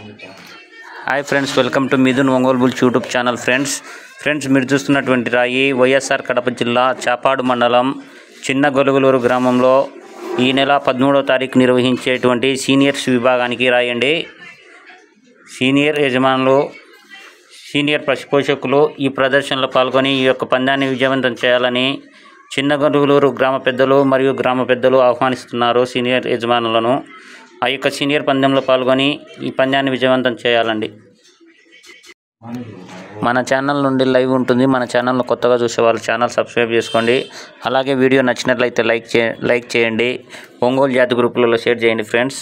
Hi friends welcome to Mithun Ongole bulls YouTube channel friends. Friends మీరు చూస్తున్నటువంటి రాయి వైఎస్ఆర్ కడప జిల్లా చాపాడు మండలం చిన్న గొలుగులూరు గ్రామంలో ఈ నెల పదమూడవ తారీఖు నిర్వహించేటువంటి సీనియర్స్ విభాగానికి రాయండి. సీనియర్ యజమానులు సీనియర్ పశుపోషకులు ఈ ప్రదర్శనలో పాల్గొని ఈ యొక్క పందాన్ని విజయవంతం చేయాలని చిన్న గొలుగులూరు గ్రామ పెద్దలు మరియు గ్రామ పెద్దలు ఆహ్వానిస్తున్నారు సీనియర్ యజమానులను. ఆ యొక్క సీనియర్ పందెంలో పాల్గొని ఈ పందాన్ని విజయవంతం చేయాలండి. మన ఛానల్ నుండి లైవ్ ఉంటుంది. మన ఛానల్ను కొత్తగా చూసే వాళ్ళు ఛానల్ సబ్స్క్రైబ్ చేసుకోండి. అలాగే వీడియో నచ్చినట్లయితే లైక్ చే లైక్ చేయండి. ఒంగోలు జాతి గ్రూపులలో షేర్ చేయండి ఫ్రెండ్స్.